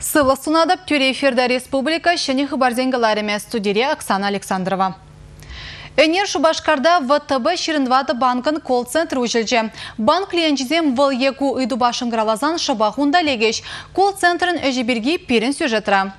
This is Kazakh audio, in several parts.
Сывлы сунадып тюре эфирда республика шыны хыбарзенгілеріме студия Оксана Александрова. Энер Шубашкарда ВТБ Ширинвады банкын колл-центр үжілже. Банк клиентчизем выл еку үйду башын гралазан шабахунда легеш. Колл-центрын өжіберге перін сюжетра.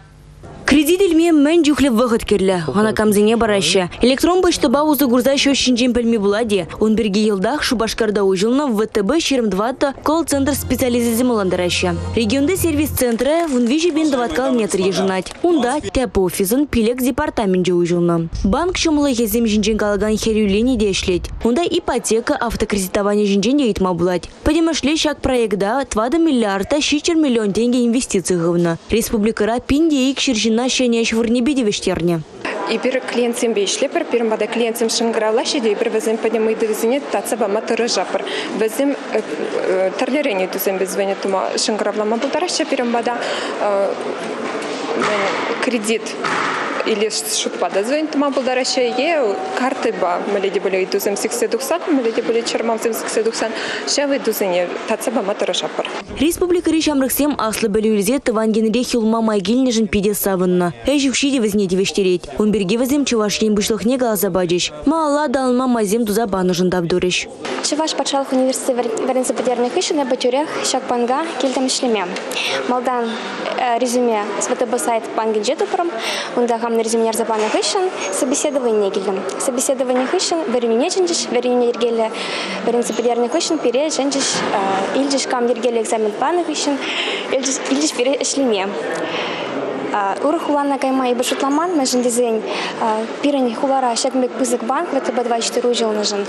Кредит илме мен жүхлі вғыт керлі. Ғана камзине барашы. Электрон башты баузы гурза шөшінжен пілме буладе. Он бірге елдақ Шубашкарда ұжылна ВТБ 22 колл-центр специализизм оландарашы. Регионда сервис-центры вунвижи бен даваткал метр ежынать. Унда тәп офисын пилек департаменте ұжылна. Банк шымылы хезем жинжен калган херюлени дешлет. Унда ипотека автокредитование жинжен дейтма булать. Подемашле шак проекта 2 миллиарда 6 миллион тенге инвестиций гывна. Республикара пинде ик ширжина шене швырне бедевештерне. И бір клиентсем бейшле бір, бада клиентсем шыңғырала шеде, бір візім поднимай дывізіне татса бама тұры жапыр. Візім тірлерені түзім біз вене тума шыңғыравлама бұлдарашы, бір бада кредит или шутпада звонит тума булдараша е карты ба маледи были идузем сиксе духсан маледи были чермамзем сиксе духсан шавы дузене татса ба матара шапар Республика Ришамрыксем аслы бөлюлзе тывангенре хилма майгильнежин пиде савынна. Эжюкшиде візне девештерет. Он берге візем чувашин бұшлықне галаза бадеш. Маала далма мазем туза банужын дабдурыш. Чуваш патшалық университет варенцы подерных ишін на батюрех шакпанга кельтам ишлеме. Малдан резюме с ВТБ сайт пангенджету пром, хамны резюме арзапанах ишін, собеседование келдім. Собеседование ишін, веремене ченджиш, веремене ергелі варенцы подерных ишін, пере ченджиш, илджиш кам ергелі экзамен панах ишін, илджиш пере ишлеме. Урых уланна кайма и башутламан мәжін дезен пирен хулара шагмек пызык банк ВТБ 24 жыл нажын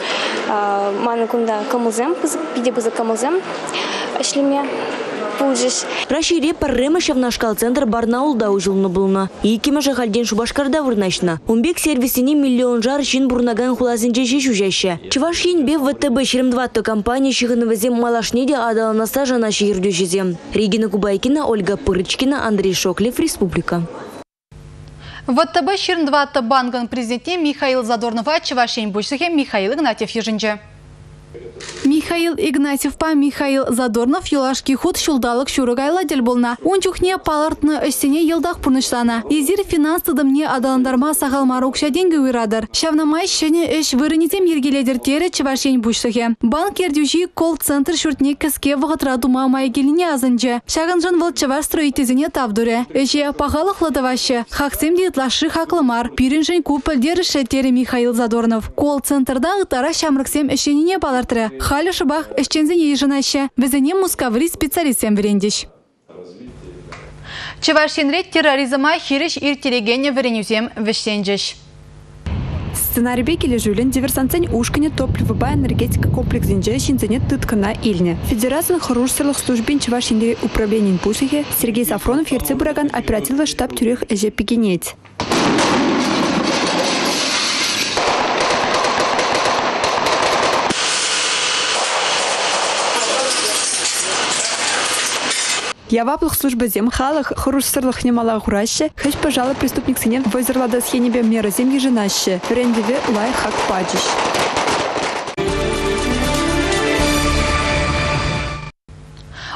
маны кунда камылзем пиде пызык камылзем ишлеме пулжиш. Рашире парремышев наш колл-центр Барнаулда ужылны булна. Икиме жахальден Шубашкарда вырнашна. Умбек сервисіне миллион жар жин бурнаган хулазынче шешу жаще. Чуваш бе ВТБ 22 компания шығыны візем малашнеде адаланаса жана шегірді жезем. Регина Кубайкина, Ольга Пырычкина, Андрей Шоклев, Республика. ВТБ 22 банкын президенте Михаил Задорнова Чевашень Бучсахе Михаил Игнатьев ежінже. Михаил Игнатьевпа Михаил Задорнов юлашки худ шулдалық шурыгайла дел болна. Он чухне палартны өстене елдақ пұрнышлана. Езір финансыдымне адаландарма сағал марукша денгі уйрадыр. Шавнамай шыне үш вырынетем ергеледір тері чывашен бұштығы. Банк ердюжи колл-центр шүртне кіске вғытра дума майгеліне азынжы. Шағынжын выл чываш строитезіне тавдуры. Өже пағалық ладавашы. Хақсем дейтлашы хақлымар. Пирінжін купілдер шеттері Михаил Задорнов. Колл-центрда ұтара шамрыксем үшеніне балартыры. Халі шыбақ ішчензен ежінашы. Бізіне мускаври специалистен верендеш. Чевашенрет терроризма хириш иртелегене веренюзем вещенжеш. Сценарий келе жүлін диверсантсен ушкіне топливыба энергетика комплексінже шинзене тыткана илне. Федерацияның хұрушсырлық службен Чевашенде управлениен пушихе Сергей Сафронов ерце бұраган оперативлы штаб түрек әже пегенет. Яваплық служба зем халық хұрушсырлық немала ғурашы, хэш пожалы преступник сенен войзырлада схенебе меры зем еженашы, рендеве лай хак паджиш.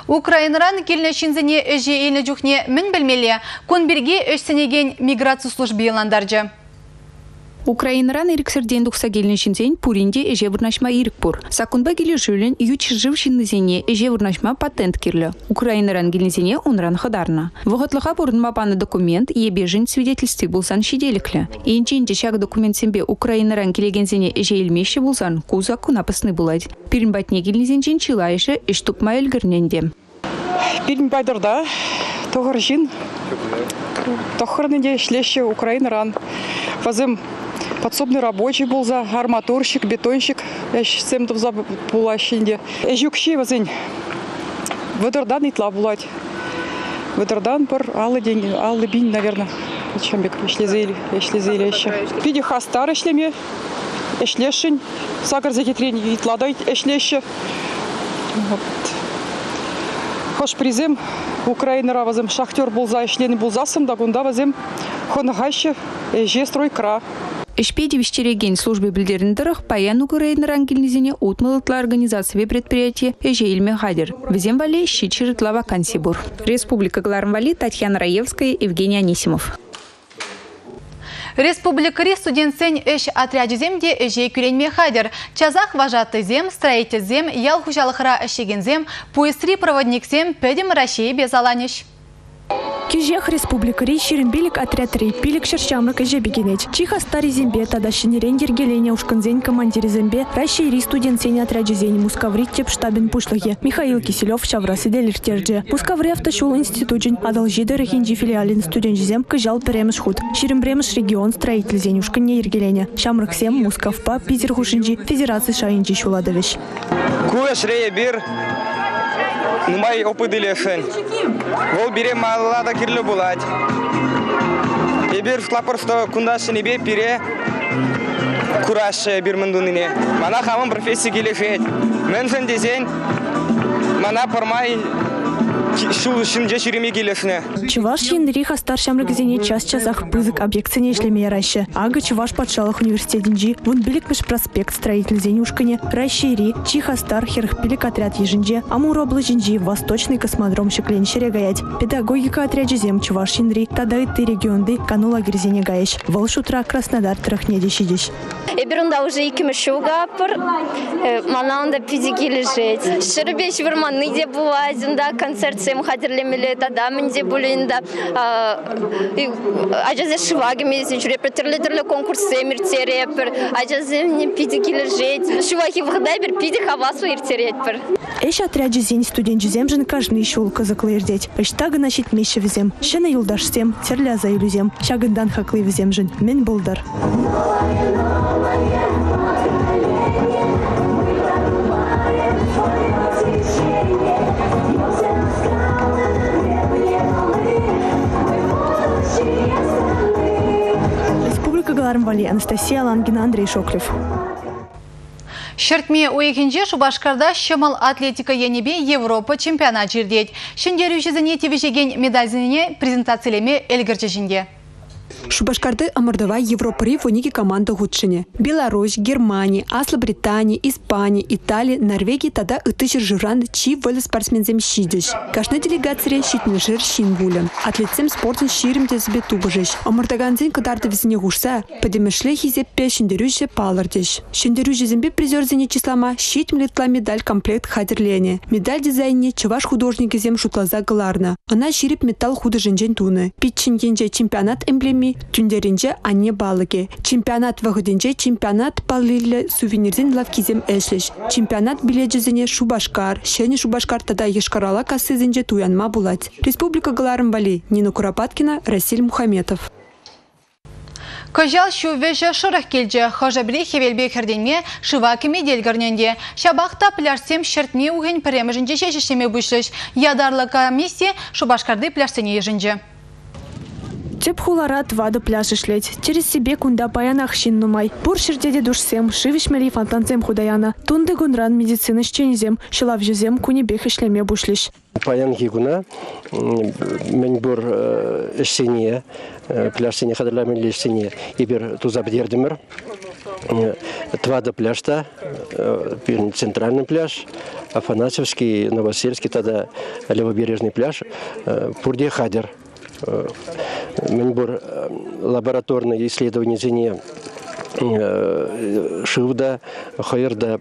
Украинран келіне әже елі жүхне мін білмелі, конберге өшсенеген миграция службы еландаржы. Украинран ириксерден дукса келнешінсен пуринде эже вырнашма ирикпур. Сакунба келе жүлін юч жив шиннызене эже вырнашма патент кирлі. Украинран келнесене унран хадарна. Вғытлыға бұрынма паны документ ебежін свидетельстве булсан шиделіклі. Енченде шак документ сенбе Украинран келегенсене эже илмеші булсан куза кунапысны булать. Пиринбатне келнесенчен чилайшы эш тупма элгірненде. Пирин байдырда тоғыр жин тохырнынде ішлеші Украинран. Подсобный рабочий был за арматурщик, бетонщик. Я сем за булащинде. Эжюкши вазын. Выдырдан итла булать. Выдырдан пыр алы деньги, алы бин, наверное. Чамбек, если зели еще. Пиди хастар эшлеме, эшлешин, сагар закитрень итладай эшлеши. Вот. Хош призем Украина вазым шахтер булза эшлени булзасым, да гунда вазым хонагайшы эже стройкра. Эшпеди вещереген службы билдеріндіріх паян Украинаран келнезіне утмылытлы организация предприятие эже илме хадер. Візем вали щичирытла вакансий бур. Республика Глармвали Татьяна Раевская, Евгений Анисимов. Республикари студентсен эш отряде земде эжей күренме хадер. Чазах вожатый зем, строитель зем, ял хужалыхра эшеген зем, проводник зем, пөдем России без. Кежех республикари ширинбилик отряд рейпилик шершамрык эже бегенеч. Чиха стари зембе тада шинерен дергелене ушканзень командири зембе рашири студент сене отряде зень мускаврит теп штабин пушлыге. Михаил Киселев шаврасы делиртерже. Мускаври автошул институтжин адалжиды рахинджи филиалин студент зем кыжал перемеш худ. Ширинбремеш регион строитель зень ушканне ергелене. Шамрык сем мускавпа Питер хушинджи федерации шайынджи шуладович. Куя шрея бир нумай опыдылешен. Ол бире маллада кирле булать. Эбир склапырсто кундашын бе пире кураш бир мындунине. Мана хамын профессия келешет. Мен десен мана пармай Шу. Чуваш Енриха старшам регзене час-часах пызык объектсене ишлеме раще. Ага Чуваш подшалах университетинжи, вон биликмеш проспект строитель Зенюшкане, стар херх Херхпилик отряд Ежинже, Амуробла Жинжи, Восточный космодром Шекленщере Гаять, Педагогика отряд Жизем Чуваш Енри, тогда и ты регионды, канула Герзене Гаять, Волшутра Краснодар Трахнедищидищ. Эберунда уже и кемешуга пар, э, мананда педигили жить. Шербеш варманы где бывает, да, концерт сем хадерлемеле тада менде булинда. Ажазе шываги мезин жүрепер түрлі түрлі конкурс семіртерепер. Ажазе мне пидики лежит. Шывахи вғдай бір пиди хавасу иртеретпер. Эш отряд жезень студент жезем жын каждый шулка заклеердеть. Эштага носить меще везем. Шена юлдаш сем, терля за илюзем. Шагындан хаклы везем жын. Мен булдар. Галармвали, Анастасия Лангина, Андрей Шоклев. Шертме уйгенже Шубашкарда шымал атлетика енебе Европа чемпионат жердет. Шендеру жезіне тевежеген медальзіне презентациялеме әлгірчі жінде. Шубашкарды Амардова Европари фоники команда худшине. Беларусь, Германия, Асла Британия, Испания, Италия, Норвегия тада ытышыр жыран чи вөлі спортсмензем шидеш. Кашна делегация щитне жыр шин вулен. Атлетсем спортын ширим тезбе тубыжеш. Амардаганзен кадарды візіне хушса, падемешле хизеппе шиндерюше палардеш. Шиндерюше зембе призерзене числама щит млетла медаль комплект хадерлене. Медаль дизайне чуваш художник зем шутлаза галарна. Она ширип металл художинжен туны. Питчингенже чемпионат эмблеми түндеринже анне балыге. Чемпионат вағыденже чемпионат балылы сувенирден лавкизем эшлеш. Чемпионат биледжезене Шубашкар, Шені Шубашкар тада Ешкарала кассызенже туянма булать. Республика Галарым Бали, Нина Куропаткина, Расиль Мухаметов. Кожал шу вежа шырық келже, хожабілі хевелбе керденме шыва кеме делгірненде. Шабақта пляжсем шертме уген піремежінже шешештеме бұшлыш. Ядарлы комиссия Шубашкарды пляжсене ежінже. Теп хулара твады пляж ишлеть. Через себе кунда паянах щин нумай. Бур шердеде душсем, шивишмели фонтанцем худаяна. Тунды гунран медицина щенезем, шылав жезем кунебех ишлеме бушлиш. Паян гигуна, мен бур эшсене, пляжсене хадырламен лешсене, ибер туза бдердемер. Твада пляжта, центральный пляж, Афанасьевский, Новосельский, тогда левобережный пляж, Пурде Хадер. Менбур лабораторное исследование зене шивда, хайырда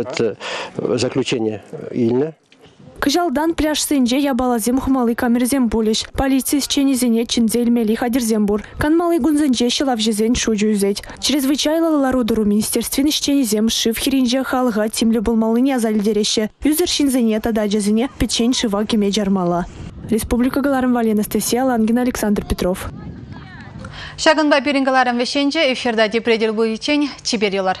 это заключение Ильна. Кыжалдан пляж сенже ябалазем хумалы камерзем булиш. Полиция с ченезене чинзельмели хадерзембур. Канмалы гунзенже шилав жезен шуджу юзеть. Чрезвычайлы ларудуру министерствен ищенезем шив хиринже халга тимле булмалыне азальдереще. Юзер шинзене тада жезене печень шива кеме жармала. Республика республикаларым анастасия лангина александр петров. Шагынбай пирингиларым вешенже эфирда депредел буйчен чиберилар.